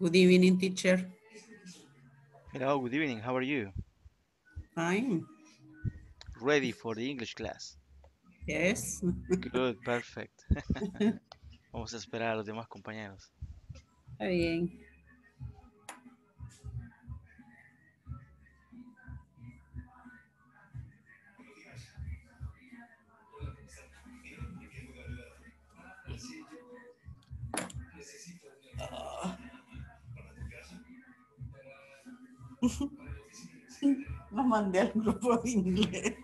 Good evening, teacher. Hello, good evening. How are you? Fine. Ready for the English class? Yes. Good, perfect. Vamos a esperar a los demás compañeros. Está bien. Lo mandé al grupo de inglés.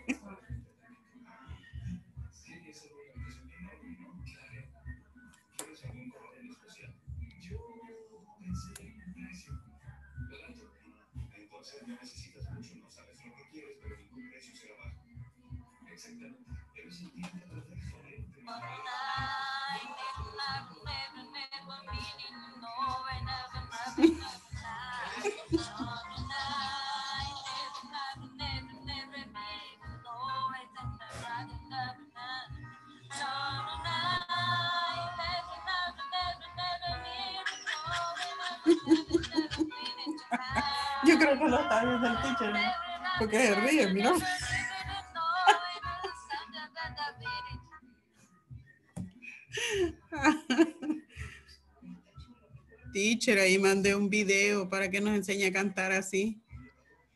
Teacher, ahí mandé un video para que nos enseñe a cantar así.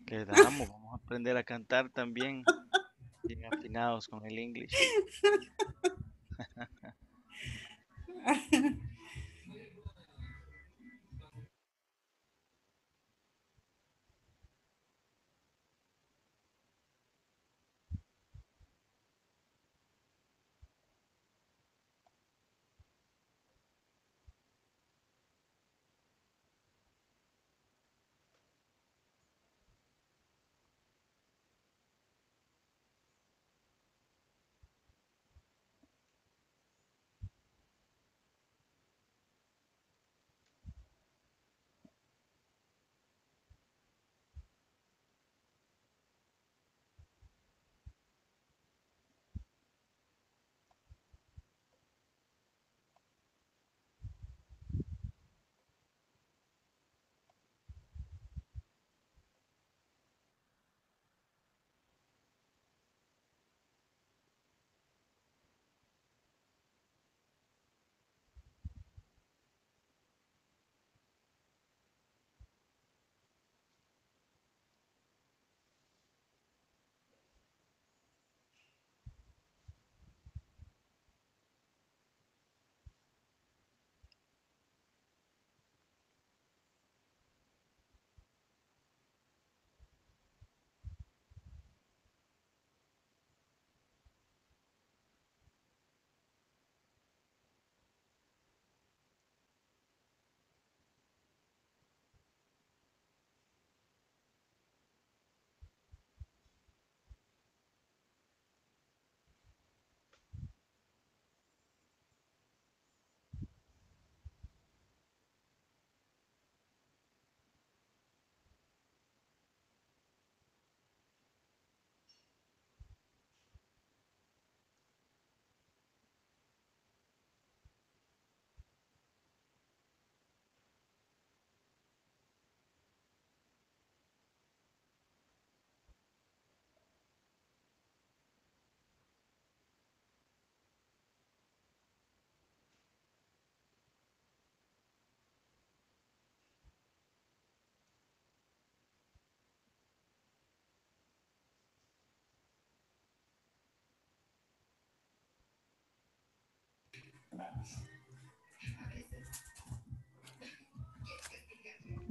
Le damos, vamos a aprender a cantar también. Bien afinados con el inglés.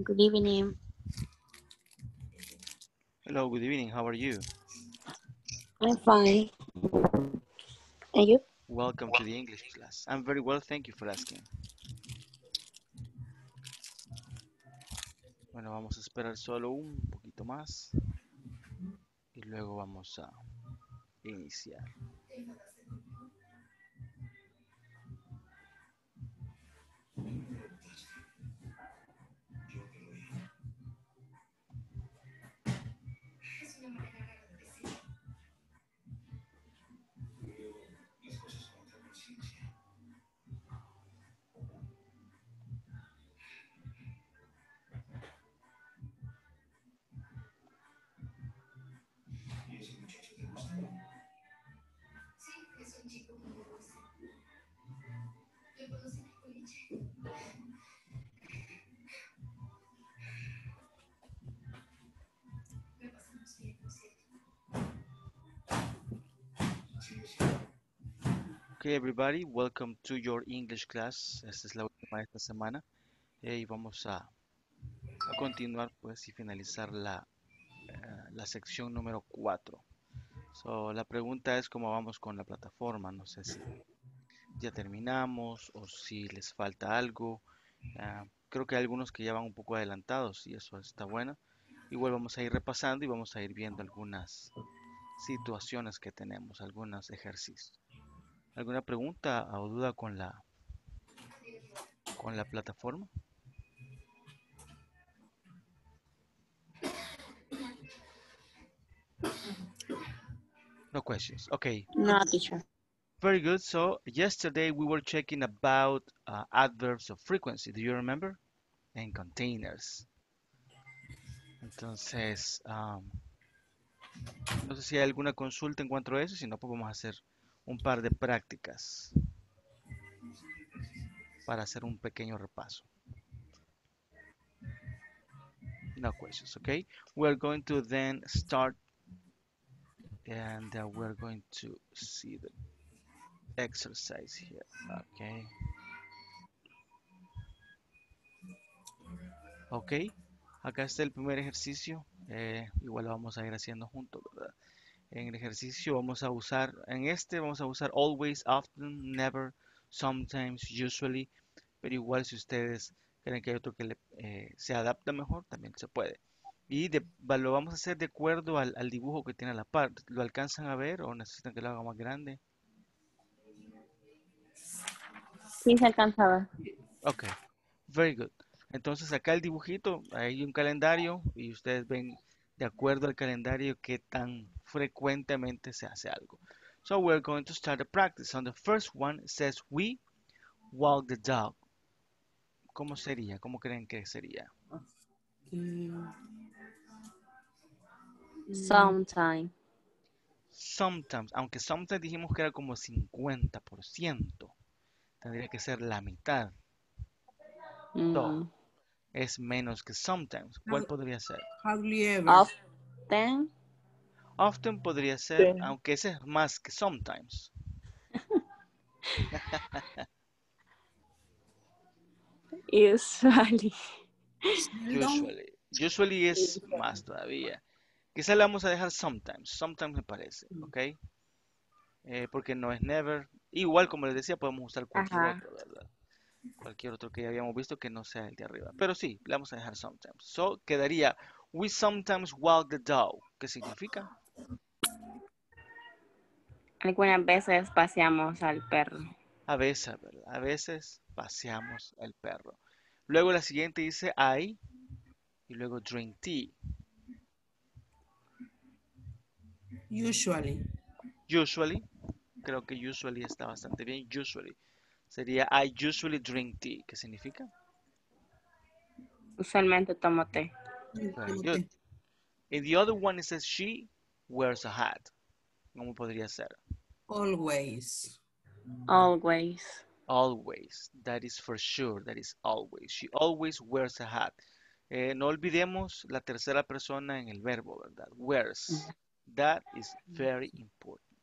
Good evening. Hello, good evening. How are you? I'm fine. And you? Welcome to the English class. I'm very well, thank you for asking. Bueno, vamos a esperar solo un poquito más y luego vamos a iniciar. Okay, everybody, welcome to your English class. Esta es la última de esta semana eh, y vamos a, a continuar pues y finalizar la, eh, la sección número 4. So, la pregunta es cómo vamos con la plataforma. No sé si ya terminamos o si les falta algo. Ah, creo que hay algunos que ya van un poco adelantados y eso está bueno. Igual vamos a ir repasando y vamos a ir viendo algunas situaciones que tenemos, algunos ejercicios. ¿Alguna pregunta o duda con la con la plataforma? No questions. Okay. No, teacher. Very good. So yesterday we were checking about uh, adverbs of frequency. Do you remember? And containers. Entonces, um, no sé si hay alguna consulta en cuanto a eso. Si no, pues vamos a hacer un par de prácticas para hacer un pequeño repaso. No questions, okay? We're going to then start and uh, we're going to see the exercise here, okay? Ok, acá está el primer ejercicio, eh, igual lo vamos a ir haciendo juntos, ¿verdad? En el ejercicio vamos a usar, en este vamos a usar always, often, never, sometimes, usually, pero igual si ustedes creen que hay otro que le, eh, se adapta mejor, también se puede. Y de- lo vamos a hacer de acuerdo al, al dibujo que tiene a la par. ¿Lo alcanzan a ver o necesitan que lo haga más grande? Sí, se alcanzaba. Ok, very good. Entonces acá el dibujito, hay un calendario y ustedes ven de acuerdo al calendario qué tan frecuentemente se hace algo. So we're going to start the practice. On the first one it says we walk the dog. ¿Cómo sería? ¿Cómo creen que sería? Mm, Sometime. Sometimes, aunque sometimes dijimos que era como 50%, tendría que ser la mitad. Mm. Es menos que sometimes. ¿Cuál podría ser? Hardly ever. Often. Often podría ser, Sí. aunque ese es más que sometimes. Usually. Usually. Usually es más todavía. Quizá le vamos a dejar sometimes. Sometimes me parece, ¿ok? Eh, porque no es never. Igual, como les decía, podemos usar cualquier Ajá. otro, ¿verdad? Cualquier otro que ya habíamos visto que no sea el de arriba. Pero sí, le vamos a dejar sometimes. So, quedaría, we sometimes walk the dog. ¿Qué significa? Algunas veces paseamos al perro. A veces, ¿verdad? A veces paseamos el perro. Luego la siguiente dice I. Y luego drink tea. Usually. Usually, creo que usually está bastante bien. Usually sería I usually drink tea. ¿Qué significa? Usualmente tomo té. Very good. And the other one it says she wears a hat. ¿Cómo podría ser? Always. Always. Always. That is for sure. That is always. She always wears a hat. Eh, no olvidemos la tercera persona en el verbo, ¿verdad? Wears. That is very important.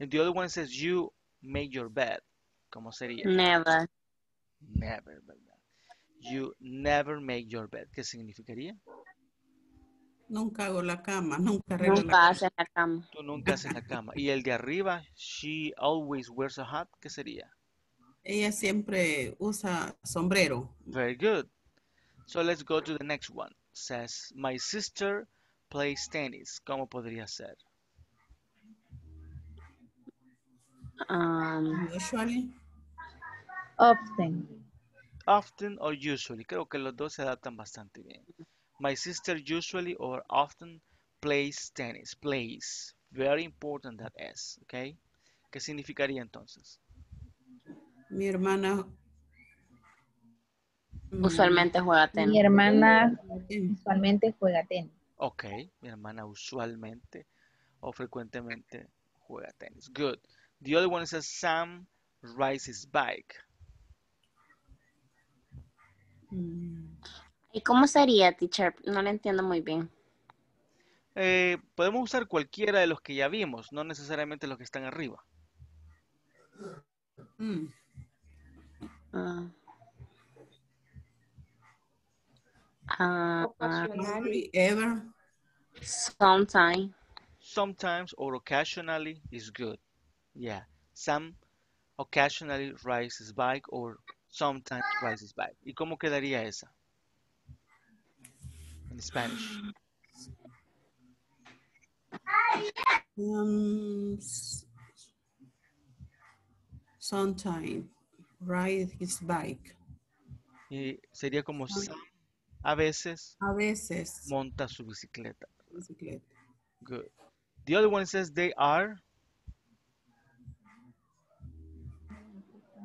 And the other one says you make your bed. ¿Cómo sería? Never. Never, ¿verdad? You never make your bed. ¿Qué significaría? Nunca hago la cama, nunca arreglo la Nunca hace la cama. Tú nunca haces la cama. Y el de arriba, she always wears a hat. ¿Qué sería? Ella siempre usa sombrero. Very good. So let's go to the next one. Says, my sister plays tennis. ¿Cómo podría ser? Um, Usually. Often. Often or usually. Creo que los dos se adaptan bastante bien. My sister usually or often plays tennis. Plays. Very important that S. ¿Ok? ¿Qué significaría entonces? Mi hermana. mm, usualmente juega Mi tenis. hermana eh, usualmente juega tenis. Ok. Mi hermana usualmente o frecuentemente juega tenis. Good. The other one says Sam rides his bike. Mm, ¿Y cómo sería, teacher? No lo entiendo muy bien. Eh, podemos usar cualquiera de los que ya vimos, no necesariamente los que están arriba. Mm. Ah. Ah, Hardly ever. sometime. Sometimes or occasionally is good. Yeah. Some occasionally rides his bike or sometimes rides his bike. ¿Y cómo quedaría esa? En Spanish. Um, s- sometime ride his bike. Y sería como a veces A veces. monta su bicicleta. bicicleta. Good. The other one says they are.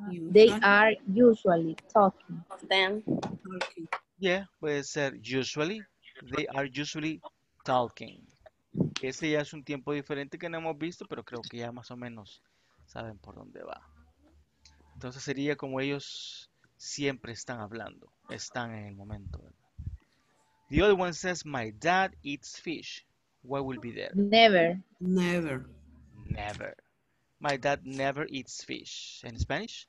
They Usually are usually talking. Yeah, puede ser usually. They are usually talking. Ese ya es un tiempo diferente que no hemos visto, pero creo que ya más o menos saben por dónde va. Entonces sería como ellos siempre están hablando, están en el momento. The other one says, my dad eats fish. What will be there? Never. Never. Never. My dad never eats fish. In Spanish?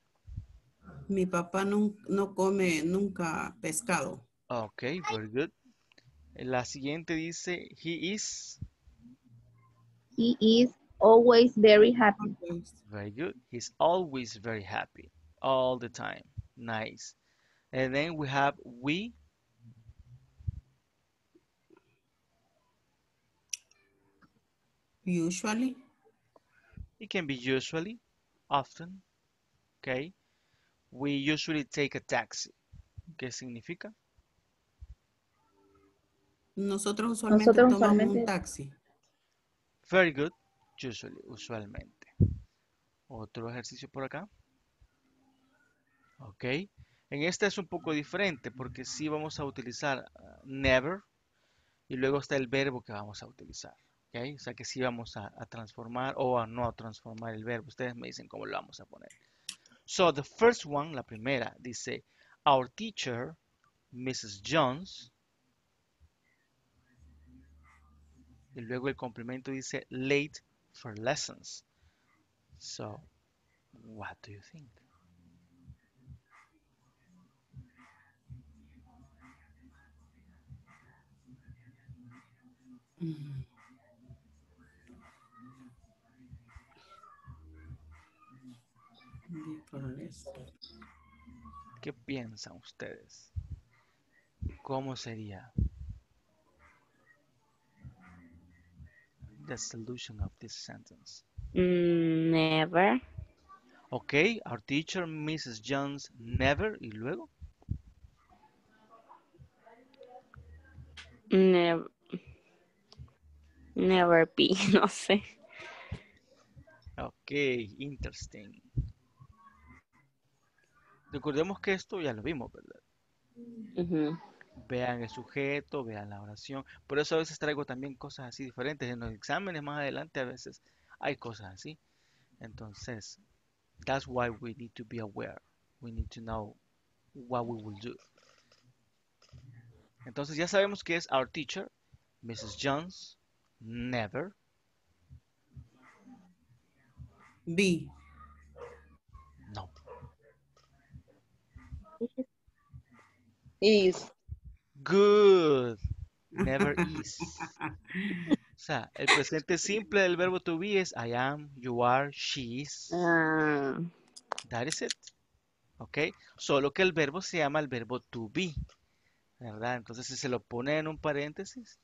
Mi papá no, no come nunca pescado. Ah, okay, very good. La siguiente dice, he is, He is always very happy. very good. He's always very happy, all the time. Nice. And then we have we, Usually. it can be usually, often, okay? We usually take a taxi. ¿Qué significa? Nosotros usualmente Nosotros tomamos un taxi. Very good, usually, usualmente. Otro ejercicio por acá. Ok. En este es un poco diferente porque sí vamos a utilizar ah, never y luego está el verbo que vamos a utilizar. Ok. O sea que sí vamos a, a transformar o a no transformar el verbo. Ustedes me dicen cómo lo vamos a poner. So the first one, la primera, dice Our teacher, Mrs. Jones. Y luego el complemento dice late for lessons. So, what do you think? Mm. Difference. ¿Qué piensan ustedes? ¿Cómo sería? The solution of this sentence. mm, never. Okay, our teacher, Mrs. Jones, never, y luego, Never. Never be, no sé. ok, interesting. Recordemos que esto ya lo vimos, ¿verdad? Vean el sujeto, vean la oración. Por eso a veces traigo también cosas así diferentes. En los exámenes más adelante a veces hay cosas así. Entonces, that's why we need to be aware. We need to know what we will do. Entonces ya sabemos que es our teacher, Mrs. Jones, never, Be. Is. Good. Never is. O sea, el presente simple del verbo to be es I am, you are, she is. Ah, That is it. ¿Ok? Solo que el verbo se llama el verbo to be. ¿Verdad? Entonces, si se lo pone en un paréntesis,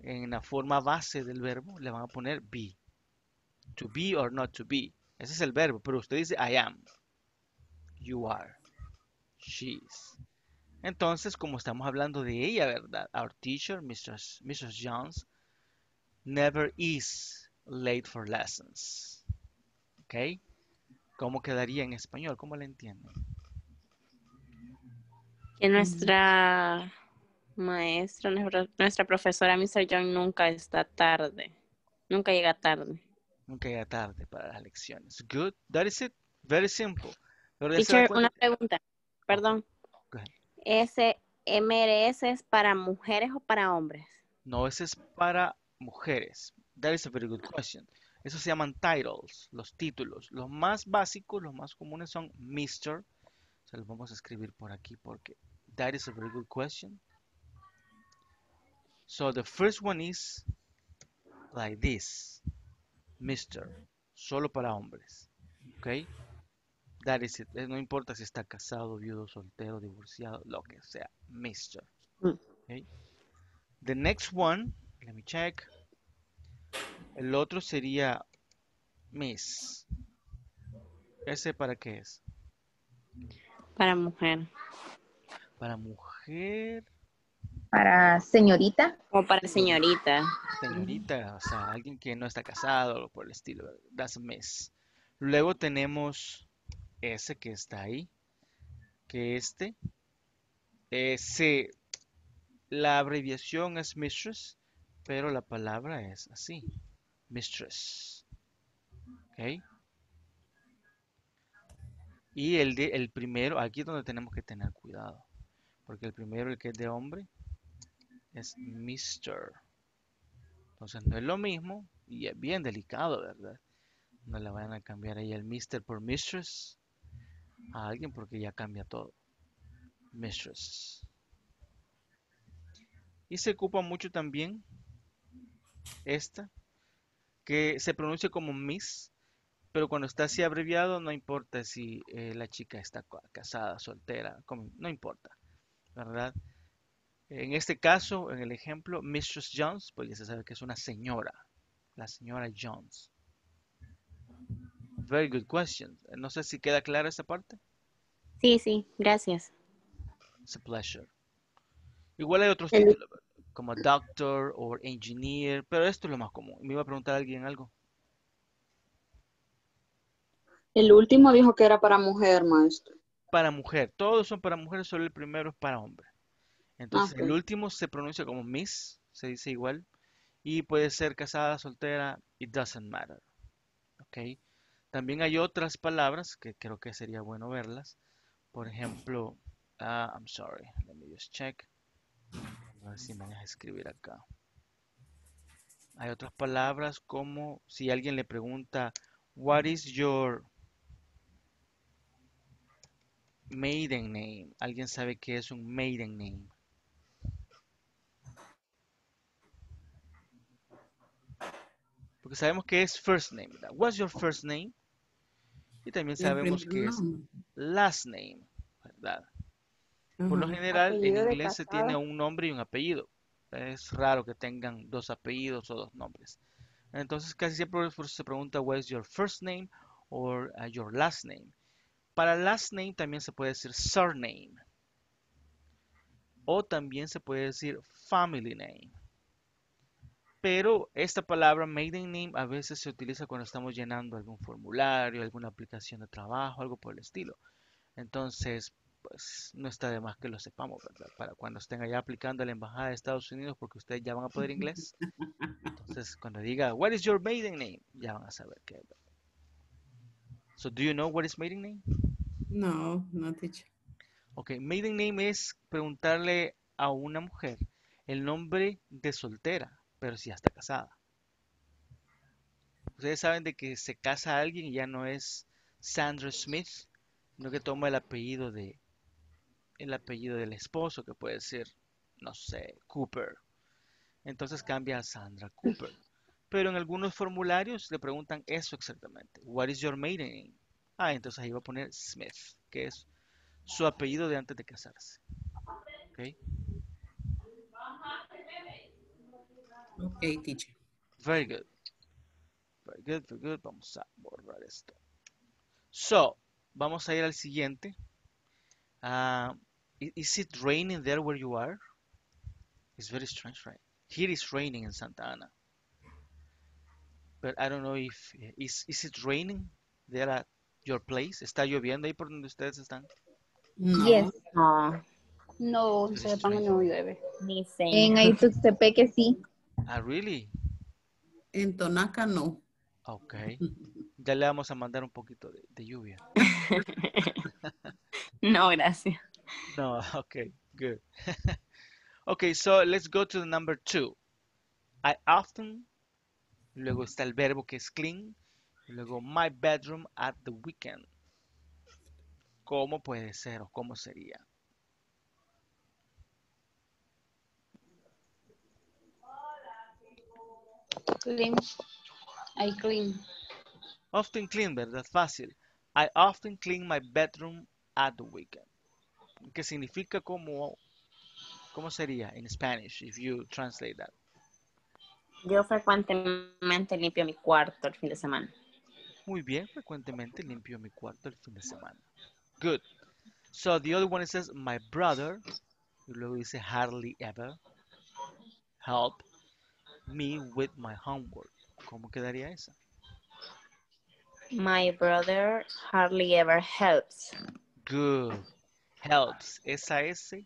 en la forma base del verbo, le van a poner be. To be or not to be. Ese es el verbo. Pero usted dice I am. You are. She is. Entonces, como estamos hablando de ella, ¿verdad? Our teacher, Mrs. Mrs. Jones, never is late for lessons. ¿Ok? ¿Cómo quedaría en español? ¿Cómo le entienden? que nuestra maestra, nuestra, nuestra profesora Mr. Young nunca está tarde. Nunca llega tarde. Nunca llega tarde para las lecciones. Good. That is it. Very simple. Teacher, una pregunta. Perdón. ¿Ese MRS es para mujeres o para hombres? No, ese es para mujeres. That is a very good question. Esos se llaman titles, los títulos. Los más básicos, los más comunes son Mr. Se los vamos a escribir por aquí porque that is a very good question. So the first one is like this. Mr. Solo para hombres. ¿Ok? That is it. Eh, No importa si está casado, viudo, soltero, divorciado, lo que sea. Mr. Mm. ¿Ok? The next one, let me check. El otro sería Miss. ¿Ese para qué es? Para mujer. Para mujer, Para señorita. O para señorita. señorita, o sea, alguien que no está casado o algo por el estilo. That's a miss. Luego tenemos ese que está ahí, que este, ese, la abreviación es mistress, pero la palabra es así, mistress. ¿Ok? Y el, de, el primero, aquí es donde tenemos que tener cuidado, porque el primero, el que es de hombre, es Mr. Entonces no es lo mismo y es bien delicado, ¿verdad? No le vayan a cambiar ahí el Mr. por Mistress a alguien porque ya cambia todo. Mistress. Y se ocupa mucho también esta, que se pronuncia como Miss, pero cuando está así abreviado no importa si eh, la chica está ca- casada, soltera, como- no importa, ¿verdad? En este caso, en el ejemplo, Mistress Jones, pues ya se sabe que es una señora, la señora Jones. Very good question. No sé si queda clara esta parte. Sí, sí, gracias. It's a pleasure. Igual hay otros El- títulos, como doctor o engineer, pero esto es lo más común. Me iba a preguntar alguien algo. El último dijo que era para mujer, maestro. Para mujer, todos son para mujeres, solo el primero es para hombre. Entonces, el ok. último se pronuncia como Miss, se dice igual, y puede ser casada, soltera, it doesn't matter. ¿Ok? También hay otras palabras que creo que sería bueno verlas. Por ejemplo, ah, I'm sorry, let me just check. A ver si me deja escribir acá. Hay otras palabras como si alguien le pregunta, What is your maiden name? ¿Alguien sabe qué es un maiden name? Porque sabemos que es first name. What's your first name? Y también sabemos que es last name, ¿verdad? Por lo general, en Apellido inglés se tiene un nombre y un apellido. Es raro que tengan dos apellidos o dos nombres. Entonces, casi siempre se pregunta, what is your first name or uh, your last name? Para last name también se puede decir surname. O también se puede decir family name. Pero esta palabra maiden name a veces se utiliza cuando estamos llenando algún formulario, alguna aplicación de trabajo, algo por el estilo. Entonces, pues no está de más que lo sepamos, ¿verdad? Para cuando estén allá aplicando a la embajada de Estados Unidos, porque ustedes ya van a poder inglés. Entonces, cuando diga, what is your maiden name? Ya van a saber qué es. So, do you know what is maiden name? No, no, teacher. Ok, maiden name es preguntarle a una mujer el nombre de soltera, pero si ya está casada. Ustedes saben de que se casa alguien y ya no es Sandra Smith, sino que toma el apellido de el apellido del esposo, que puede ser, no sé, Cooper. Entonces cambia a Sandra Cooper. Pero en algunos formularios le preguntan eso exactamente. What is your maiden name? Ah, entonces ahí va a poner Smith, que es su apellido de antes de casarse. ¿Ok? Ok, teacher. Very good. Very good, very good. Vamos a borrar esto. So, vamos a ir al siguiente. I- is it raining there where you are? It's very strange, right? Here is raining in Santa Ana. But I don't know if is is it raining there at your place? ¿Está lloviendo ahí por donde ustedes están? No. Yes. No, No, no llueve. ni En. Aituxtepeque sí. Ah, really? En Tonaca no. Ok. Ya le vamos a mandar un poquito de, de lluvia. No, gracias. No, okay, good. okay, so let's go to the number two. I often Luego está el verbo que es clean. Luego my bedroom at the weekend. ¿Cómo puede ser o cómo sería? Clean. I clean. Often clean, ¿verdad? Fácil. I often clean my bedroom at the weekend. ¿Qué significa como, cómo sería en Spanish if you translate that? Yo frecuentemente limpio mi cuarto el fin de semana. Muy bien, frecuentemente limpio mi cuarto el fin de semana. Good. So the other one says my brother, y luego dice hardly ever help me with my homework. ¿Cómo quedaría esa? My brother hardly ever helps. Good. Helps. Esa S.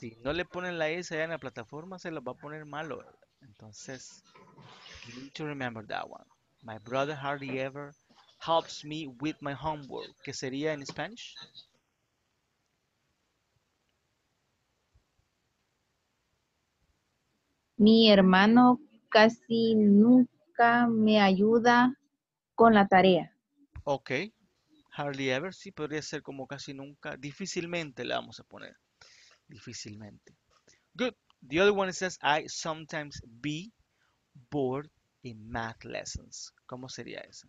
Si no le ponen la S allá en la plataforma, se la va a poner malo. ¿verdad? Entonces, you need to remember that one. My brother hardly ever helps me with my homework. ¿Qué sería en Spanish? Mi hermano casi nunca me ayuda con la tarea. Ok. Hardly ever, sí, podría ser como casi nunca. Difícilmente le vamos a poner. Difícilmente. Good. The other one says, I sometimes be bored in math lessons. ¿Cómo sería esa?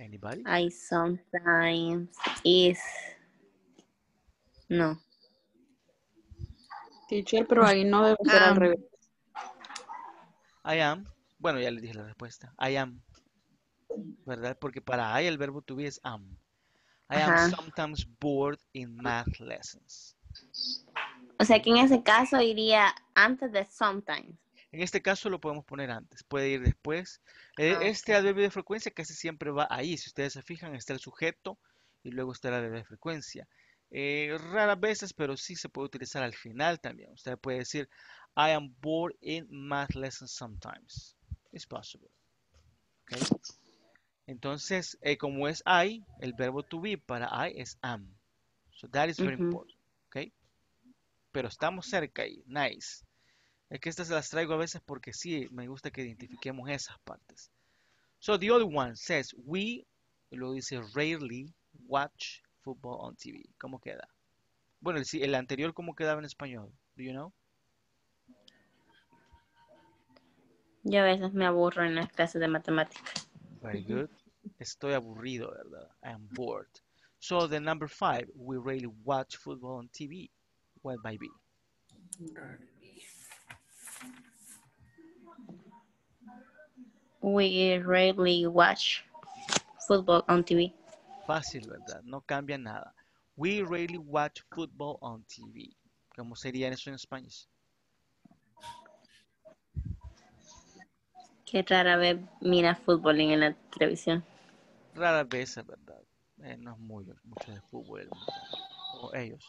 Anybody? I sometimes is. No. Teacher, pero ahí no debe ser al Ah. revés. I am. Bueno, ya le dije la respuesta. I am. ¿Verdad? Porque para I el verbo to be es am. I am Ajá. sometimes bored in math lessons. O sea que en ese caso iría antes de sometimes. En este caso lo podemos poner antes, puede ir después. Eh, Ah, este adverbio de frecuencia casi siempre va ahí. Si ustedes se fijan, está el sujeto y luego está el adverbio de frecuencia. Eh, raras veces, pero sí se puede utilizar al final también. Usted puede decir, I am bored in math lessons sometimes. It's possible. ¿ok? Entonces, eh, como es I, el verbo to be para I es am. So that is very important. ¿ok? Pero estamos cerca ahí. Nice. Es que estas se las traigo a veces porque sí, me gusta que identifiquemos esas partes. So the other one says, we, y luego dice rarely watch football on TV. ¿Cómo queda? Bueno, el, si- el anterior, ¿cómo quedaba en español? Do you know? Yo a veces me aburro en las clases de matemáticas. Very good. Estoy aburrido, ¿verdad? I am bored. So the number five, we rarely watch football on TV. What might be? We rarely watch football on TV. Fácil, ¿verdad? No cambia nada. We rarely watch football on TV. ¿Cómo sería eso en español? Que rara vez mira fútbol en la televisión. Rara vez, es verdad. Eh, no es muy, mucho de fútbol. O ellos.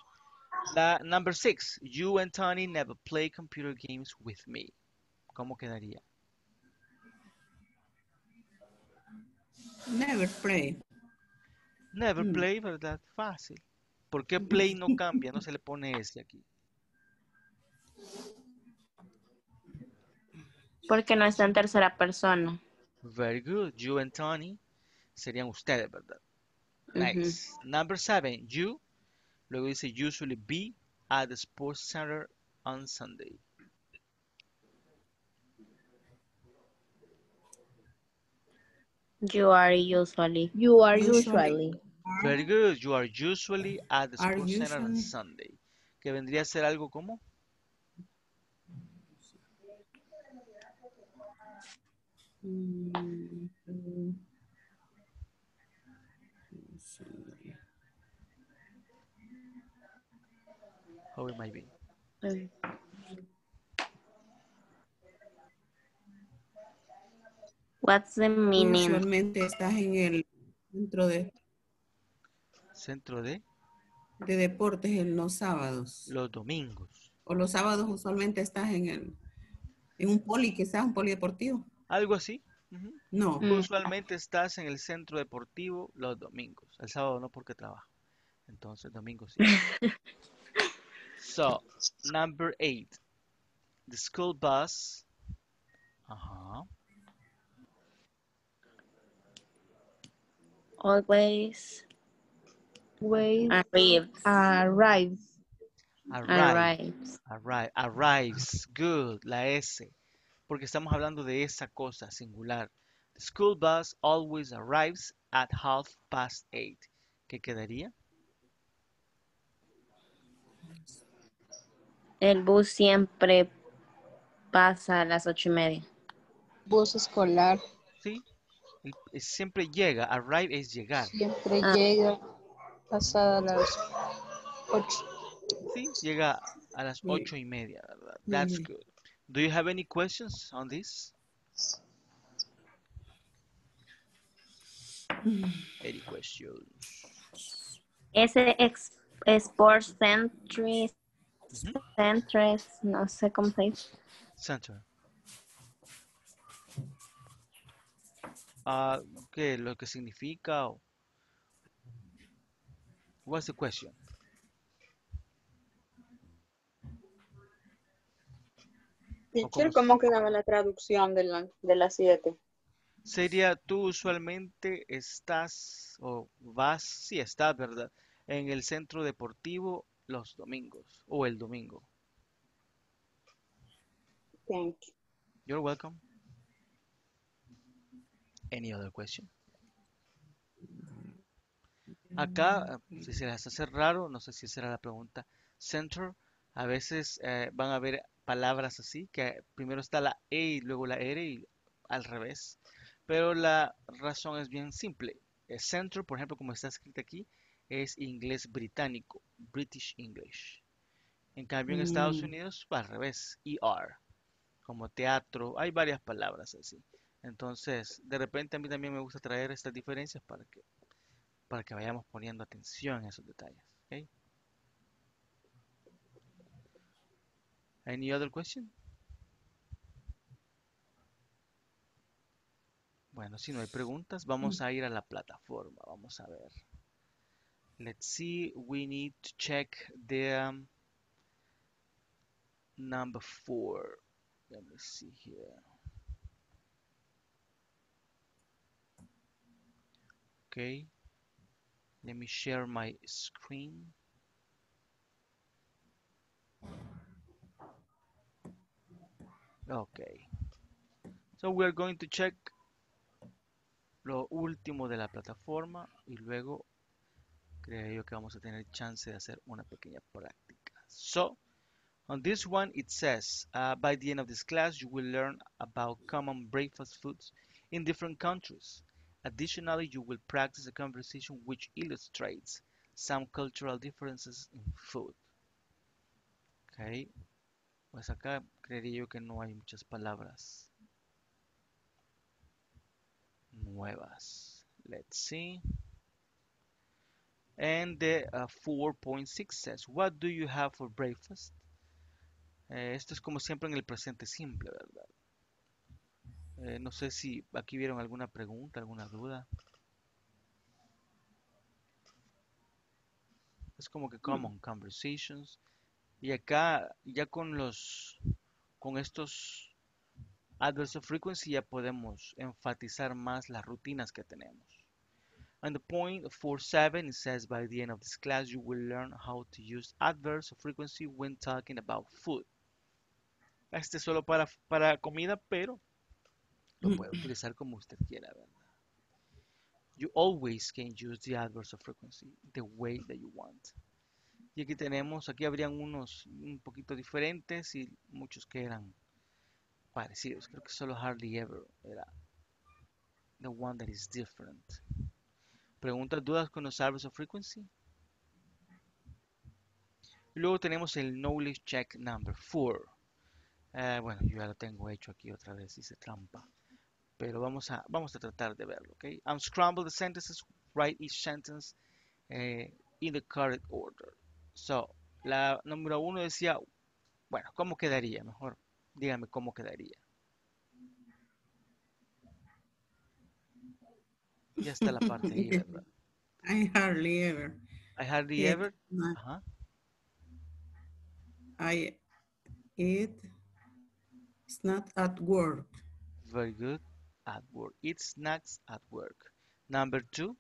La number six. You and Tony never play computer games with me. ¿Cómo quedaría? Never play. Never Mm. play, ¿verdad? Fácil. ¿Por qué play no cambia? No se le pone ese aquí. Porque no está en tercera persona. Very good. You and Tony serían ustedes, ¿verdad? Nice. Number seven. You. Luego dice usually be at the sports center on Sunday. You are usually. You are Usually. usually. Very good. You are usually at the Are sports center on. Sunday. Que vendría a ser algo como Mm, mm. how it might be. What's the meaning? Usualmente estás en el centro de, Centro de de deportes en los sábados. los domingos. O los sábados usualmente estás en el, En un poli, quizás un polideportivo. Algo así. No. Mm. Usualmente estás en el centro deportivo los domingos. El sábado no porque trabajo. Entonces, domingo sí. So, number eight. The school bus. Ajá. Always Always arrives. arrives. Arrive. Arrives. Arrive. Arrives. Good. La S. Porque estamos hablando de esa cosa singular. The school bus always arrives at half past eight. ¿Qué quedaría? El bus siempre pasa a las ocho y media. Bus escolar siempre llega. Arrive es llegar. siempre Ah. llega pasada las ocho. Sí, llega a las Sí. ocho y media, ¿verdad? That's Ujú. good. Do you have any questions on this? Any questions? Ese ex, Sports Century, Ujú. Centres, no sé cómo se dice. Center. Ah, ¿qué? ¿Lo que significa? What's the question? Teacher, cómo ¿cómo quedaba la traducción de la, de las siete? Sería tú usualmente estás o vas, sí estás, ¿verdad? En el centro deportivo los domingos o el domingo. Thank you. You're welcome. Any other question? Acá, eh, si se les hace raro, no sé si será la pregunta, center, a veces eh, van a haber palabras así, que primero está la E y luego la R y al revés. Pero la razón es bien simple. El center, por ejemplo, como está escrito aquí, es inglés británico, British English. En cambio, en Estados Mm. Unidos, al revés, ER como teatro, hay varias palabras así. Entonces, de repente a mí también me gusta traer estas diferencias para que, para que vayamos poniendo atención a esos detalles. Any other question? Bueno, si no hay preguntas, vamos a ir a la plataforma. Vamos a ver. Let's see, we need to check the um, number four. Let me see here. Okay. Let me share my screen. Okay. So we're going to check lo último de la plataforma y luego creo yo que vamos a tener chance de hacer una pequeña práctica. So, On this one, it says, uh, by the end of this class, you will learn about common breakfast foods in different countries. Additionally, you will practice a conversation which illustrates some cultural differences in food. Ok, pues acá creería yo que no hay muchas palabras nuevas. Let's see. And the uh, 4.6 says, What do you have for breakfast? Eh, esto es como siempre en el presente simple, ¿verdad? Eh, no sé si aquí vieron alguna pregunta, alguna duda. Es como que common conversations. Y acá ya con los con estos adverbs of frequency ya podemos enfatizar más las rutinas que tenemos. And the point 47 it says by the end of this class you will learn how to use adverbs of frequency when talking about food. Este es solo para, para comida, pero lo puede utilizar como usted quiera, ¿verdad? You always can use the adverbs of frequency the way that you want. Y aquí tenemos, aquí habrían unos un poquito diferentes y muchos que eran parecidos. Creo que solo hardly ever era the one that is different. ¿Preguntas, dudas con los adverbs of frequency? Y luego tenemos el knowledge check number 4. Eh, bueno, yo ya lo tengo hecho aquí otra vez, hice trampa. Pero vamos a, vamos a tratar de verlo, ¿ok? Unscramble the sentences, write each sentence eh, in the correct order. So, la número uno decía, bueno, ¿cómo quedaría? Mejor Dígame cómo quedaría. Ya está la parte ahí, ¿verdad? I hardly ever. I hardly Eat ever. Ajá. I eat snack at work. Very good. At work. Eat snacks at work. Number two.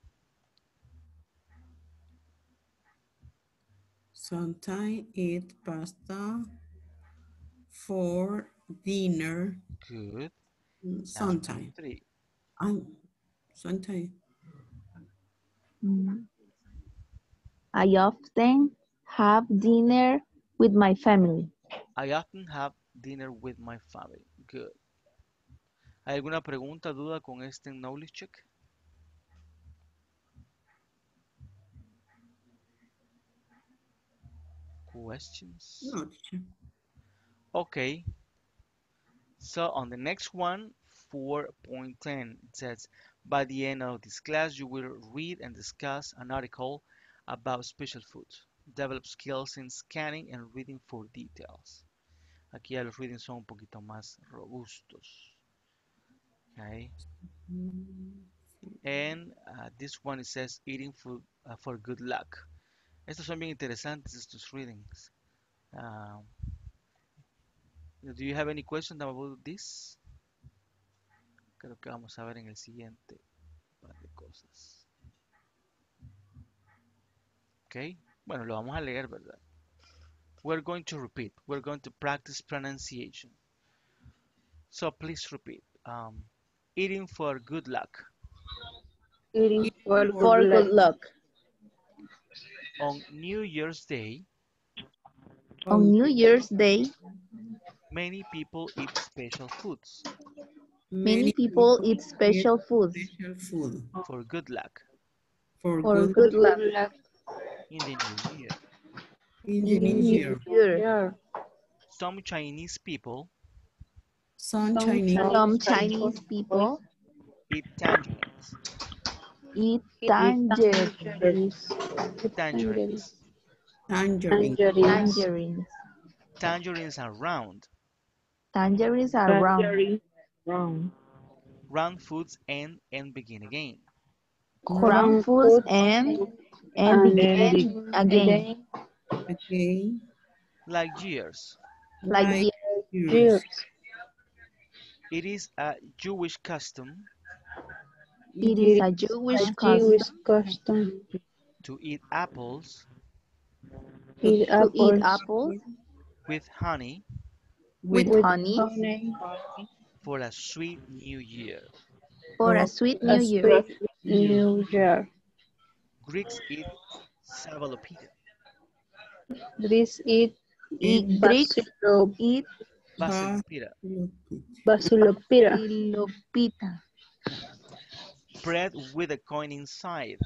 Sometimes eat pasta for dinner. Good. Sometimes. Three. I sometimes. Mm. I often have dinner with my family. I often have dinner with my family. Good. ¿Hay alguna pregunta, duda con este knowledge check? Questions? No. Okay. So on the next one, 4.10, it says, by the end of this class, you will read and discuss an article about special foods. Develop skills in scanning and reading for details. Aquí ya los readings son un poquito más robustos. Okay. And uh, this one it says eating food uh, for good luck. Estos son bien interesantes, estos readings. Um, do you have any questions about this? Creo que vamos a ver en el siguiente par de cosas. Ok, bueno, lo vamos a leer, ¿verdad? We're going to repeat. We're going to practice pronunciation. So please repeat. Um, eating for good luck. Eating for For good luck. On New Year's Day, On New Year's Day, many people eat special foods many people eat special foods special food for good luck for, for good, good luck luck. in the new year. in the new year. year. Some Chinese people Some Some Chinese Some Chinese people eat tangerines. eat tangerines. Tangerines. Tangerines. Tangerines. Tangerines are round. Tangerines are round. Round. Round foods end and begin again. Round foods and and begin again. Okay. Like years. Like Like years. Years. It is a Jewish custom It is a Jewish custom Jewish custom. to eat apples Eat to eat apples. apples with honey with with honey honey. for a sweet new year. for a sweet A new year. sweet New Year. Greeks eat savalopita, Greece eat Eat Greeks eat basilopita, basulopira. pilopita. bread with a coin inside.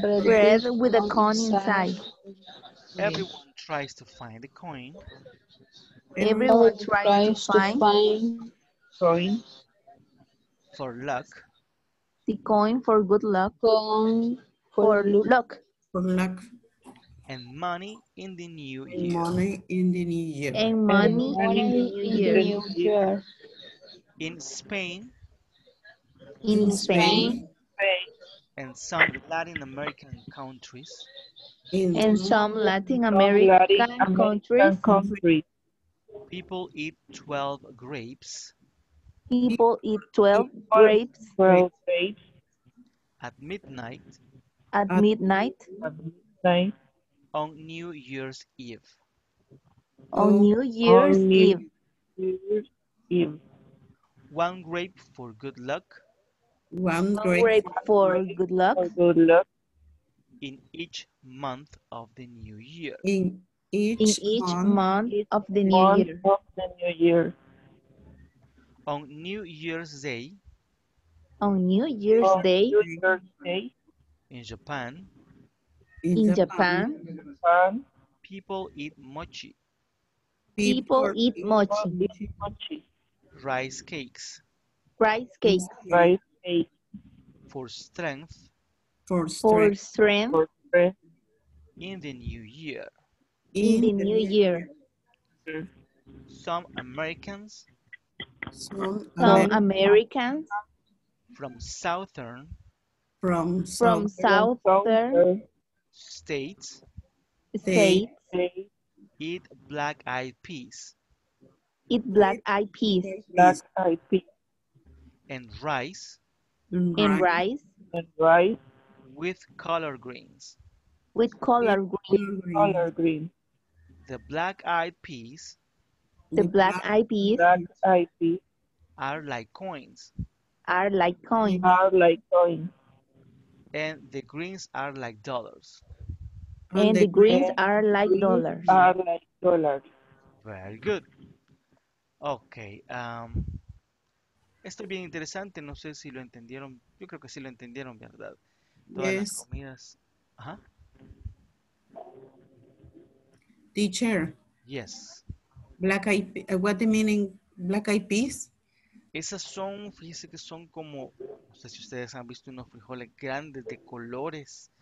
Bread, Bread with a coin inside. Everyone tries to find the coin Everyone trying to tries to find find coin. for luck the coin for good luck. Coin For for look. luck. For luck and money in the new year. money in the new year. And money in the new in year. New Year. In Spain. In Spain. And some Latin American countries, In and some Latin Latin American countries, countries. people eat 12 grapes. People eat 12 grapes. Twelve days at midnight. At At- midnight. at midnight on New Year's Eve. on New Year's on New Eve. Year's Eve. One grape for good luck one One grape grape for good luck For good luck in each month of the new year. in in each, each month month of the new month year. of the New Year. On New Year's Day On New Year's On Day New Year's Day, in Japan, in Japan, Japan, people eat mochi, people eat mochi, eat mochi, rice cakes, rice cakes. rice cakes. for strength. For for strength. strength. For strength. In the new year. in the new year. Some Americans. Some Some Americans. From southern. From from South southern states. They- states. Eat black-eyed peas. Eat black-eyed peas. Black eyed peas. And rice. And and rice, rice. And rice, with collard greens. with color green. green. color green. The black-eyed peas The black-eyed peas Black eyed peas are like coins, are like coins, are like coins, and the greens are like dollars. and the greens green are like dollars. are like dollars. Very good. Ok. am, esto es bien interesante. No sé si lo entendieron. Yo creo que sí lo entendieron, ¿verdad? Todas las Yes. comidas. Ajá. Teacher, Yes. black eyed, pe- uh, what the meaning black eyed peas? Esas son, fíjese que son como, no sé si ustedes han visto unos frijoles grandes de colores.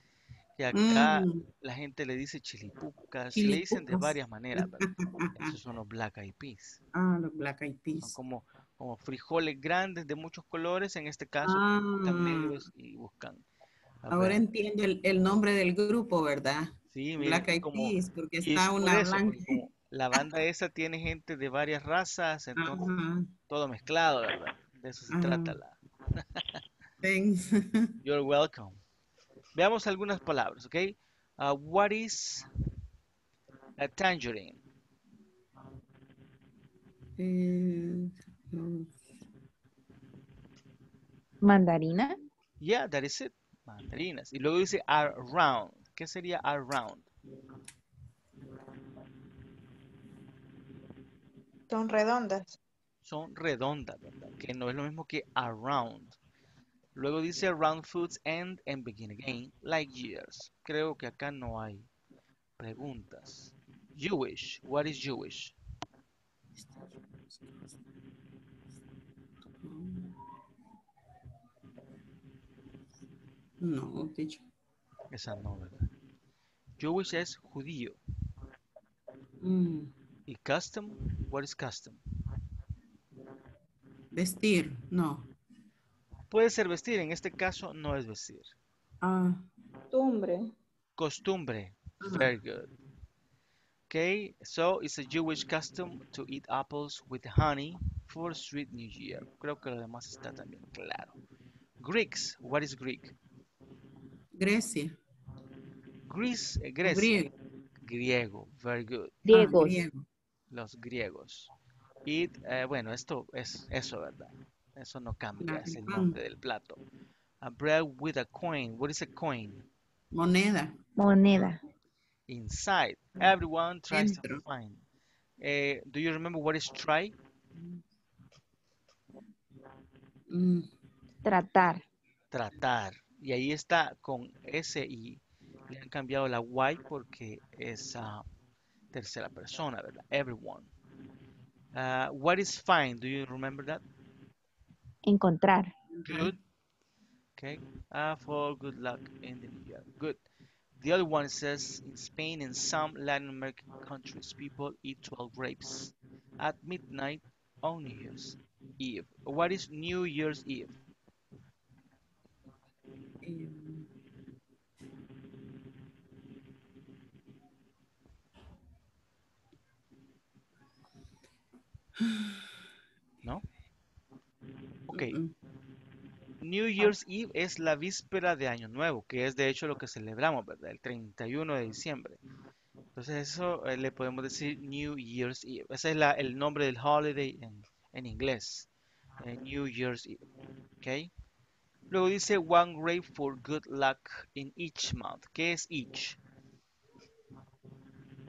Que acá Mm, la gente le dice chilipucas. Le dicen de Chilipucas. varias maneras, ¿verdad? Esos son los black eyed peas. ah, los black eyed Son como, como frijoles grandes de muchos colores. En este caso, Ah, negros y buscan. ahora entiendo el, el nombre del grupo, ¿verdad? Sí, mire, Black eyed peas, porque está una eso, blanca. como la banda esa tiene gente de varias razas, entonces todo mezclado, ¿verdad? De eso se trata la. thanks. You're welcome. Veamos algunas palabras, ¿ok? Uh, what is a tangerine? Eh, Mandarina, Yeah, that is it. Mandarinas. Y luego dice around. ¿Qué sería around? Son redondas. Son redondas, ¿verdad? Que no es lo mismo que around. Luego dice around foods end and begin again, like years. Creo que acá no hay preguntas. Jewish. What is Jewish? No, teacher. Esa no, ¿verdad? Jewish es judío. Mm, ¿Y custom? What is custom? Vestir, no. Puede ser vestir, en este caso no es vestir. Ah, Costumbre. Costumbre. Very good. Okay, so it's a Jewish custom to eat apples with honey for sweet New Year. Creo que lo demás está también claro. Greeks, what is Greek? Grecia. Greece, eh, Grecia. Griego. Griego, very good. Ah, griego. Los griegos. Y eh, bueno, esto es eso, ¿verdad? Eso no cambia, es el nombre del plato. A bread with a coin. What is a coin? Moneda. moneda, Inside. Everyone tries to find. Eh, do you remember what is try? Mm, tratar, Tratar. Y ahí está con S y le han cambiado la Y porque es ah, tercera persona, ¿verdad? Everyone. Ah, what is find? Do you remember that? encontrar, Good. Okay. Uh, for good luck in the new year. Good. The other one says in Spain and some Latin American countries, people eat 12 grapes at midnight on New Year's Eve. What is New Year's Eve? eh, ¿No? Ok. New Year's Eve es la víspera de Año Nuevo, que es de hecho lo que celebramos, ¿verdad? El 31 de diciembre. Entonces eso eh, le podemos decir New Year's Eve. Ese es la- el nombre del holiday en, en inglés. eh, New Year's Eve. ¿Ok? Luego dice One grape for good luck in each month. ¿Qué es each?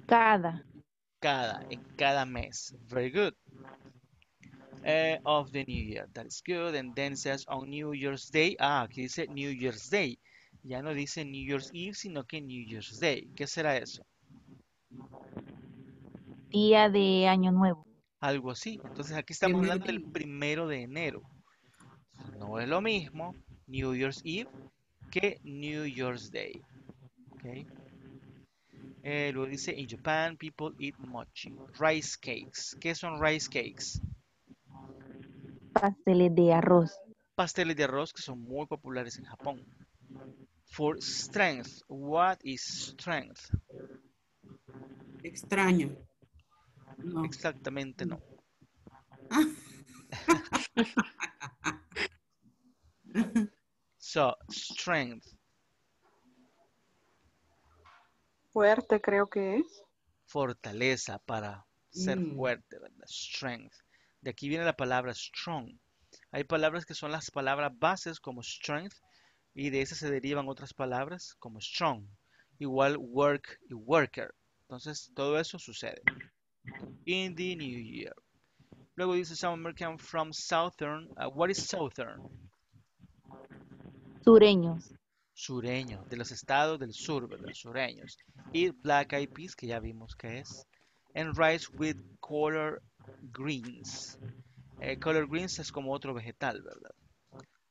cada, Cada, en cada mes. Very good. Eh, of the new year. That is good. And then says on New Year's Day. Ah, aquí dice New Year's Day. Ya no dice New Year's Eve, sino que New Year's Day. ¿Qué será eso? día de año nuevo, Algo así. Entonces aquí estamos hablando de del primero de enero. No es lo mismo New Year's Eve que New Year's Day. ¿ok? Eh, luego dice, in Japan, people eat mochi. Rice cakes. ¿Qué son rice cakes? Pasteles de arroz. Pasteles de arroz que son muy populares en Japón. For strength, what is strength? Extraño. No. Exactamente no. So, strength, Fuerte creo que es. fortaleza para ser Mm. fuerte, ¿verdad? Strength. De aquí viene la palabra strong. Hay palabras que son las palabras bases como strength y de esas se derivan otras palabras como strong. Igual work y worker. Entonces, todo eso sucede. In the new year. Luego dice some American from southern. uh, what is southern? Sureños. Sureño, de los estados del sur, ¿verdad? Sureños. Y black eyed peas, que ya vimos que es. And rice with color greens. Eh, color greens es como otro vegetal, ¿verdad?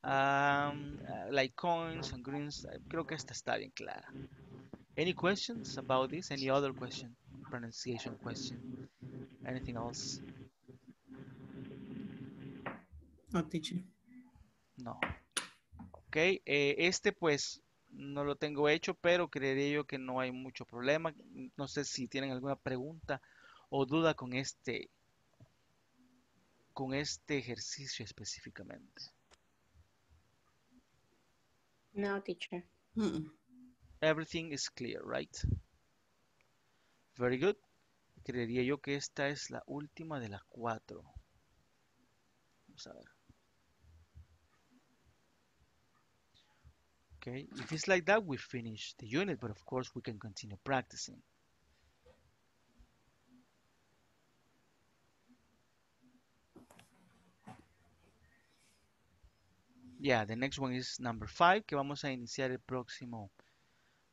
Um, uh, like coins and greens. eh, Creo que esta está bien clara. Any questions about this? Any other question? Pronunciation question? Anything else? No, teacher. No. Ok, eh, este pues no lo tengo hecho, pero creería yo que no hay mucho problema. No sé si tienen alguna pregunta o duda con este, con este ejercicio específicamente. No, teacher. Mm. Everything is clear, right? Very good. Creería yo que esta es la última de las cuatro. Vamos a ver. Okay, if it's like that, we finish the unit, but of course we can continue practicing. Yeah, the next one is number five, que vamos a iniciar el próximo,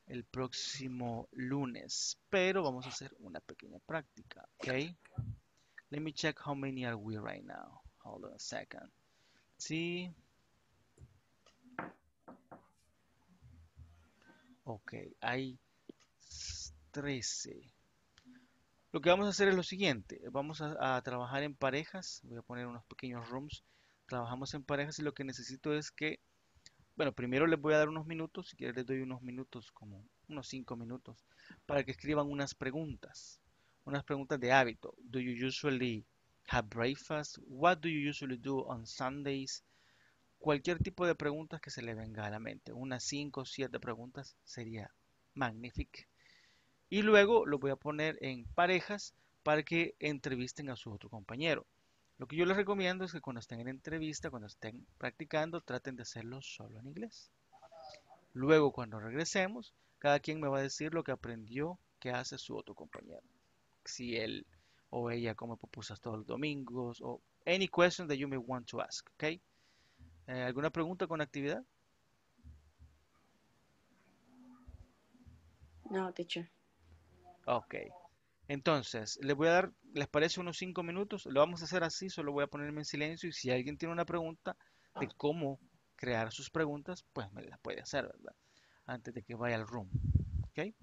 el próximo lunes, pero vamos a hacer una pequeña práctica, okay? Let me check how many are we right now. Hold on a second. Sí. Ok, hay s- 13. Lo que vamos a hacer es lo siguiente. Vamos a, a trabajar en parejas. Voy a poner unos pequeños rooms. Trabajamos en parejas y lo que necesito es que, bueno, primero les voy a dar unos minutos. Si quieren les doy unos minutos, como unos 5 minutos, para que escriban unas preguntas. Unas preguntas de hábito. Do you usually have breakfast? What do you usually do on Sundays? Cualquier tipo de preguntas que se le venga a la mente. Unas 5 o 7 preguntas sería magnífico. Y luego lo voy a poner en parejas para que entrevisten a su otro compañero. Lo que yo les recomiendo es que cuando estén en entrevista, cuando estén practicando, traten de hacerlo solo en inglés. Luego, cuando regresemos, cada quien me va a decir lo que aprendió que hace su otro compañero. Si él o ella come pupusas todos los domingos o any question that you may want to ask, ¿ok? Eh, ¿Alguna pregunta con actividad? No, teacher. Ok. Entonces, les voy a dar, ¿les parece unos 5 minutos? Lo vamos a hacer así, solo voy a ponerme en silencio y si alguien tiene una pregunta de cómo crear sus preguntas, pues me las puede hacer, ¿verdad? Antes de que vaya al room. ¿Ok?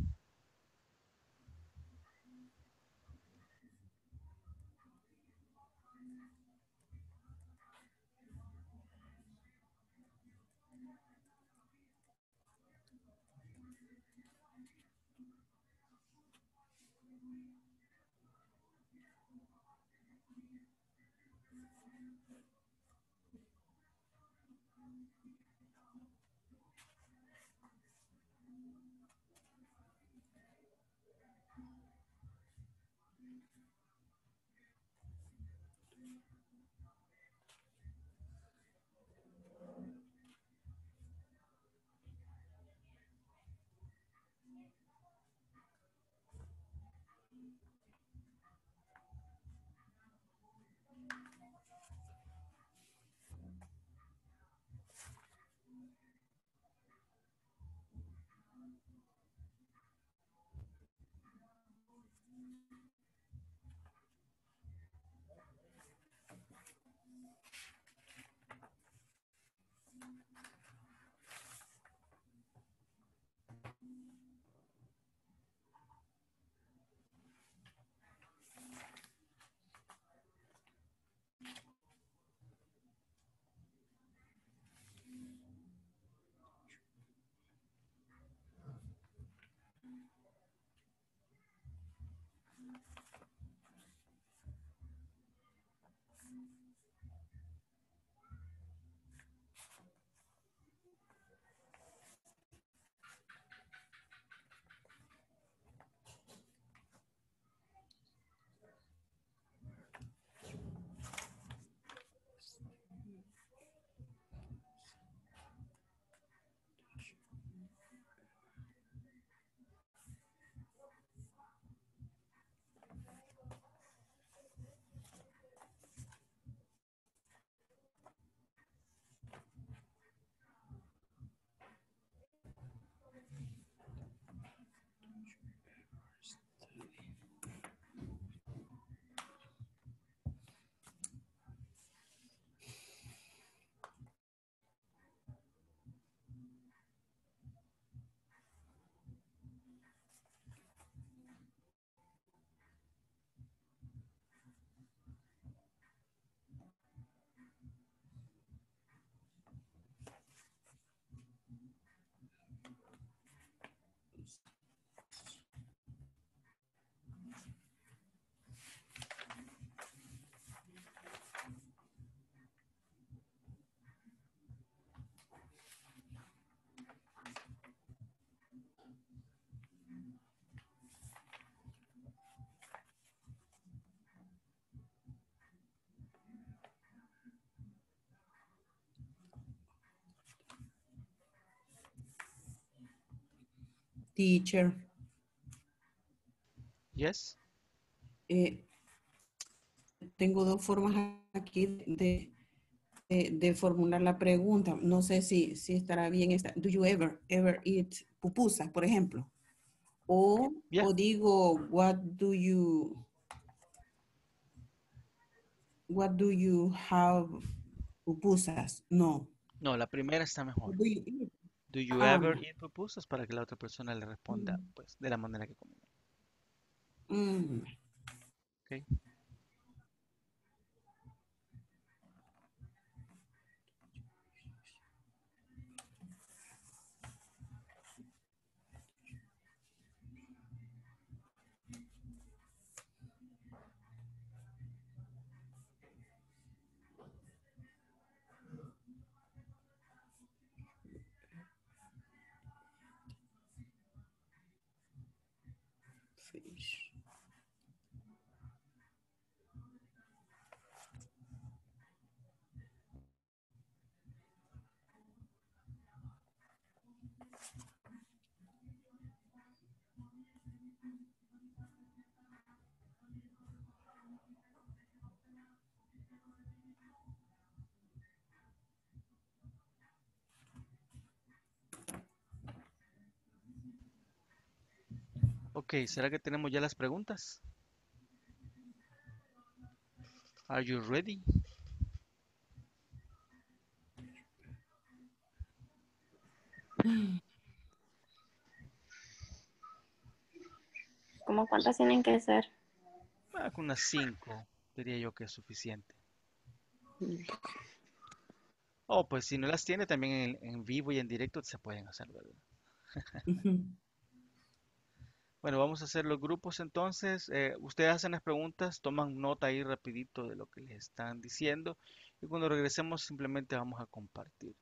Teacher, Yes? eh, tengo dos formas aquí de, de, de formular la pregunta. No sé si, si estará bien esta. Do you ever, ever eat pupusas, por ejemplo? O, Yeah. o digo, what do you, what do you have pupusas? No. No, la primera está mejor. Do you? Do you Ah. ever eat pupusas? Para que la otra persona le responda, pues, de la manera que conviene. Mm. Fish. Ok, ¿será que tenemos ya las preguntas? Are you ready? ¿Cómo cuántas tienen que ser? Ah, con unas 5, diría yo que es suficiente. Oh, pues si no las tiene, también en, en vivo y en directo se pueden hacer, ¿verdad? Bueno, vamos a hacer los grupos entonces. Eh, ustedes hacen las preguntas, toman nota ahí rapidito de lo que les están diciendo y cuando regresemos simplemente vamos a compartir.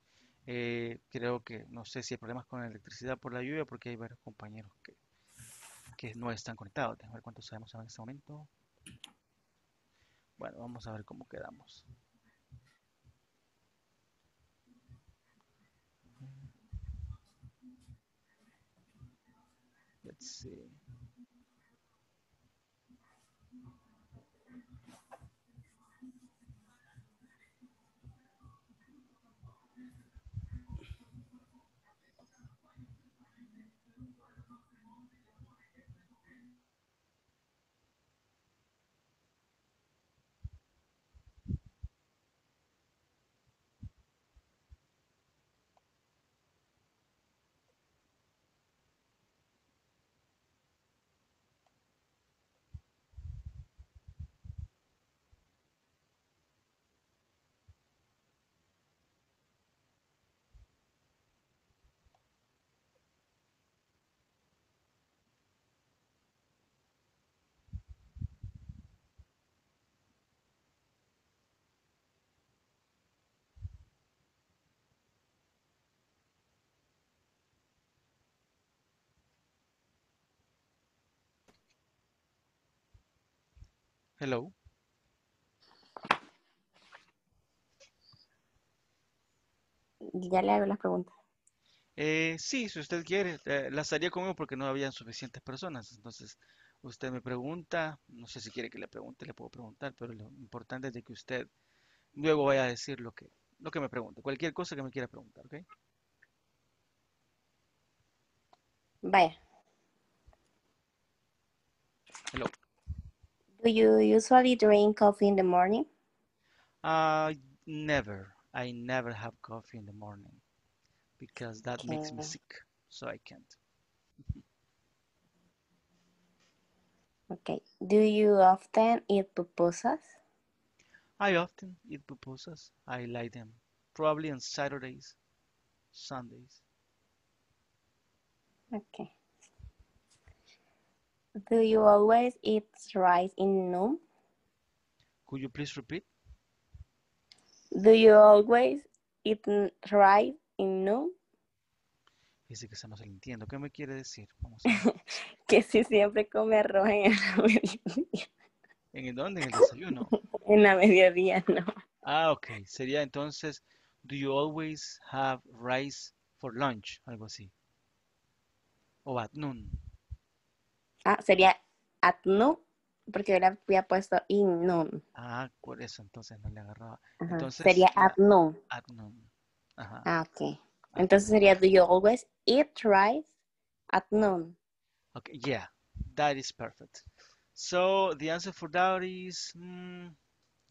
Eh, creo que no sé si hay problemas con la electricidad por la lluvia porque hay varios compañeros que, que no están conectados. Déjame ver cuántos sabemos en este momento. Bueno, vamos a ver cómo quedamos. Let's see. Hello. Ya le hago las preguntas. Eh, sí, si usted quiere, eh, las haría conmigo porque no habían suficientes personas. Entonces, usted me pregunta, no sé si quiere que le pregunte, le puedo preguntar, pero lo importante es de que usted luego vaya a decir lo que, lo que me pregunte, cualquier cosa que me quiera preguntar, ¿ok? Vaya. Hello. Do you usually drink coffee in the morning? Uh, never. I never have coffee in the morning because that makes me sick, so I can't. Okay. Do you often eat pupusas? I often eat pupusas. I like them. Probably on Saturdays, Sundays. Okay. Do you always eat rice in noon? Could you please repeat? Do you always eat rice in noon? Dice que se nos entiendo. ¿Qué me quiere decir? Vamos a. Que si siempre come arroz en la mediodía. ¿En el dónde? En el desayuno. En la mediodía, no. Ah, ok. Sería entonces, do you always have rice for lunch? Algo así. o at noon. Ah, sería at noon, porque yo le había puesto in noon. Ah, por eso entonces no le agarraba. Ajá. Entonces, sería la- at noon. At noon. Ajá. Ah, ok. Entonces sería, do you always eat rice at noon? Okay, yeah, that is perfect. So the answer for that is mm,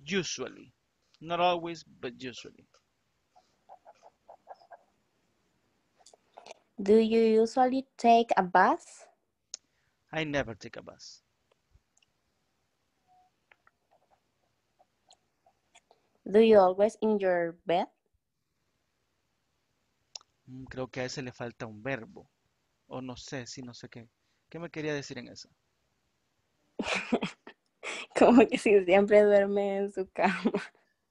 usually. Not always, but usually. Do you usually take a bus? I never take a bus. Do you always in your bed? Mm, Creo que a ese le falta un verbo. O no sé, sí, no sé qué. ¿Qué me quería decir en eso? Como que si siempre duerme en su cama.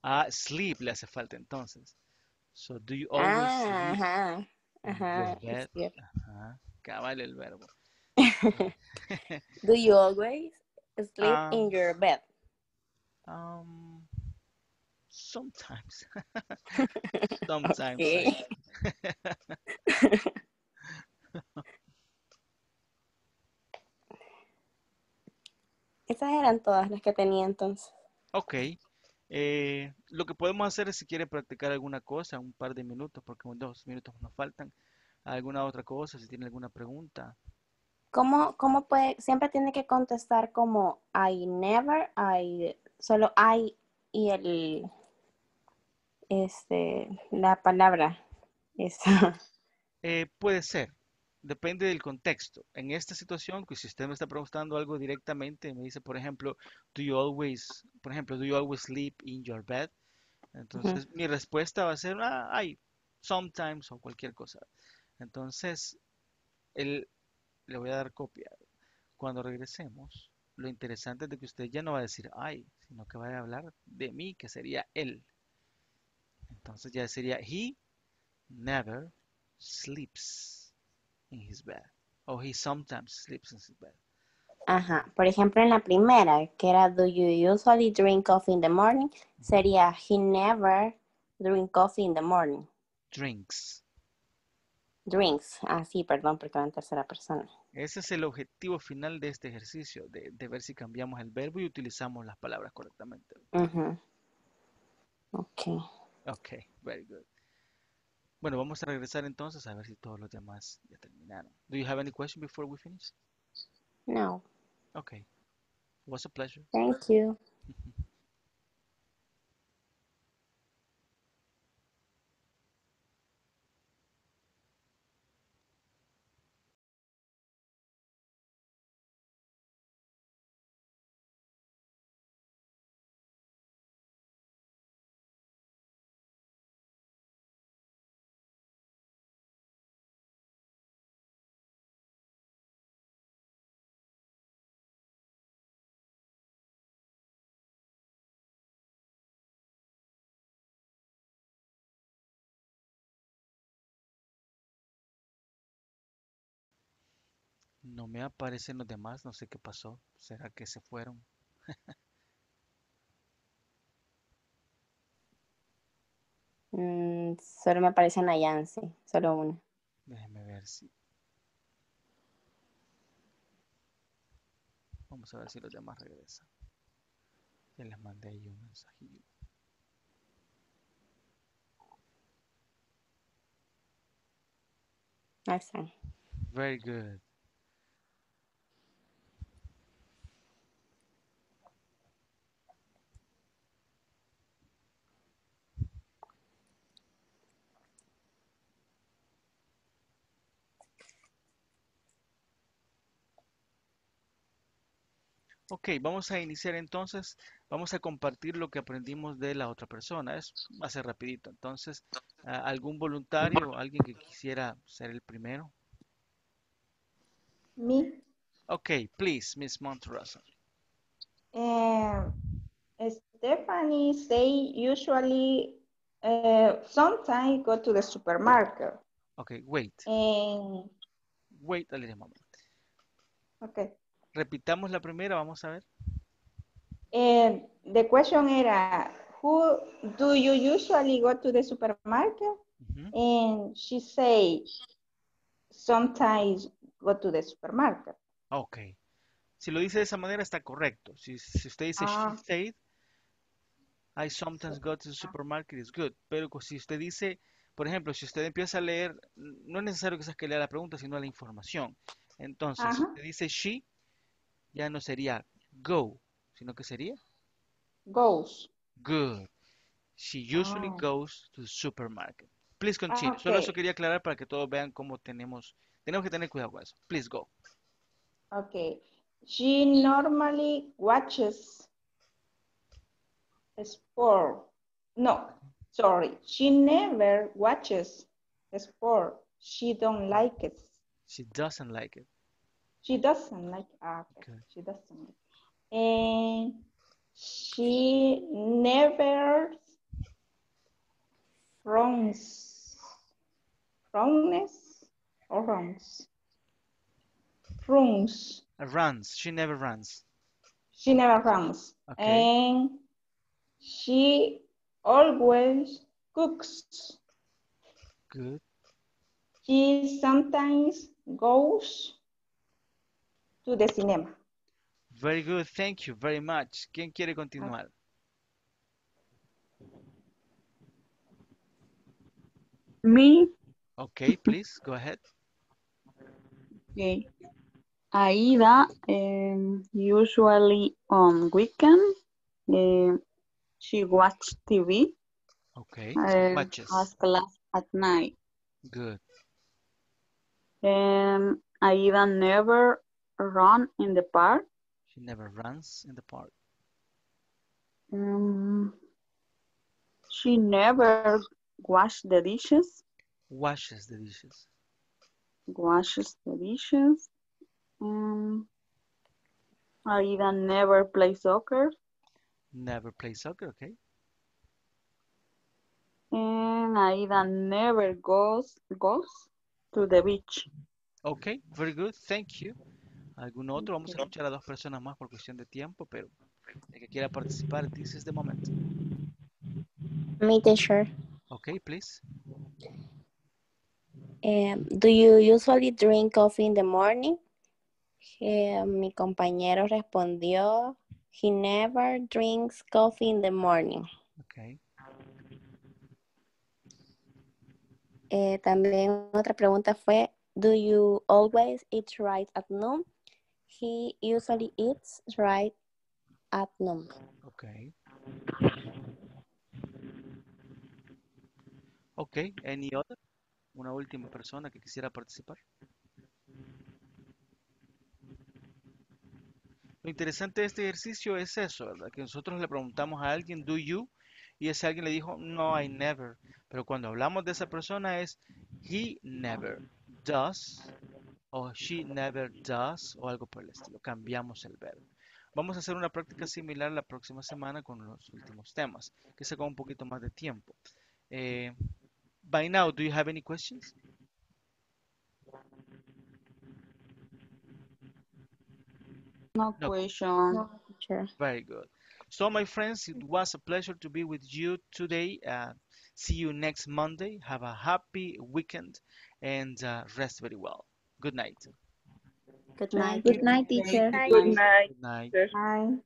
Ah, sleep le hace falta entonces. So, do you always Ah, sleep ajá. in Ajá. Ajá, cabal el verbo. Do you always sleep in Um, your bed? Um, sometimes. Sometimes. Esas eran todas las que tenía entonces. Ok. Eh, lo que podemos hacer es si quiere practicar alguna cosa, un par de minutos, porque dos minutos nos faltan. Alguna otra cosa, si tiene alguna pregunta. ¿Cómo, cómo puede? Siempre tiene que contestar como I never, I, solo I y el, este, la palabra. Esa. Eh, puede ser, depende del contexto. En esta situación, que si usted me está preguntando algo directamente, me dice, por ejemplo, do you always, por ejemplo, do you always sleep in your bed? Entonces, mi respuesta va a ser, ah, ay, sometimes o cualquier cosa. Entonces, el, le voy a dar copia. Cuando regresemos, lo interesante es de que usted ya no va a decir ay, sino que va a hablar de mí, que sería él. Entonces ya sería he never sleeps in his bed. O he sometimes sleeps in his bed. Ajá. Por ejemplo, en la primera, que era Do you usually drink coffee in the morning? Sería He never drink coffee in the morning. Drinks. Drinks. Ah, sí, perdón, porque va en tercera persona. Ese es el objetivo final de este ejercicio, de, de ver si cambiamos el verbo y utilizamos las palabras correctamente. Ujú. Ok. Ok, very good. Bueno, vamos a regresar entonces a ver si todos los demás ya terminaron. Do you have any question before we finish? No. Okay. It was a pleasure. Thank you. No me aparecen los demás, no sé qué pasó. ¿Será que se fueron? Mm, solo me aparece Nayansi, solo una. Déjeme ver si. Vamos a ver si los demás regresan. Ya les mandé ahí un mensajillo. Ahí están. Very good. Ok, vamos a iniciar entonces. Vamos a compartir lo que aprendimos de la otra persona. Es, ser rapidito. Entonces, ah, ¿algún voluntario, alguien que quisiera ser el primero? Me. Ok, please, Miss Monterosa. Um, Stephanie say usually uh, sometimes go to the supermarket. Ok, wait, And wait a little moment. okay. Repitamos la primera, vamos a ver. And the question era, who do you usually go to the supermarket? And she say, sometimes go to the supermarket. Ok. Si lo dice de esa manera está correcto. Si, si usted dice Ah. she said, I sometimes go to the supermarket, is good. Pero si usted dice, por ejemplo, si usted empieza a leer, no es necesario que que lea la pregunta, sino la información. Entonces, si usted dice she, ya no sería go, sino que sería Goes. good. She usually Ah. goes to the supermarket. Please Ah, continue. Solo eso quería aclarar para que todos vean cómo tenemos, tenemos que tener cuidado con eso. Please go. Okay. She normally watches sport. No, sorry. She never watches sport. She don't like it. She doesn't like it. She doesn't like ah, okay. She doesn't like And she never runs. Runs or runs? Runs. Uh, Runs. She never runs. She never runs. Okay. And she always cooks. Good. She sometimes goes to the cinema. Very good. Thank you very much. ¿Quién quiere continuar? Me, Okay, please go ahead. okay. Aida, um, usually on weekend, she watches TV Okay. and Watches. has class at night. Good. And Aida never run in the park. She never runs in the park. Um, she never washes the dishes. Washes the dishes. Washes the dishes. Um, Aida never play soccer. Never plays soccer. Okay. And Aida never goes goes to the beach. Okay. Very good. Thank you. ¿Algún otro? Vamos a escuchar a dos personas más por cuestión de tiempo, pero el que quiera participar, this is the moment. Me, teacher. Okay, please. Um, do you usually drink coffee in the morning? Eh, mi compañero respondió, he never drinks coffee in the morning. Okay. Eh, también otra pregunta fue, do you always eat right at noon? He usually eats right at noon. Okay. Okay. Any other? Una última persona que quisiera participar. Lo interesante de este ejercicio es eso, ¿verdad? Que nosotros le preguntamos a alguien, do you? Y ese alguien le dijo, no, I never. Pero cuando hablamos de esa persona es, he never does, o she never does, o algo por el estilo. Cambiamos el verbo. Vamos a hacer una práctica similar la próxima semana con los últimos temas, que se con un poquito más de tiempo. Eh, by now, do you have any questions? No No. question. Sure. Very good. So, my friends, it was a pleasure to be with you today. Uh, see you next Monday. Have a happy weekend and uh, rest very well. Good night. Good night. Good night, teacher. Good night. Good night. Hi.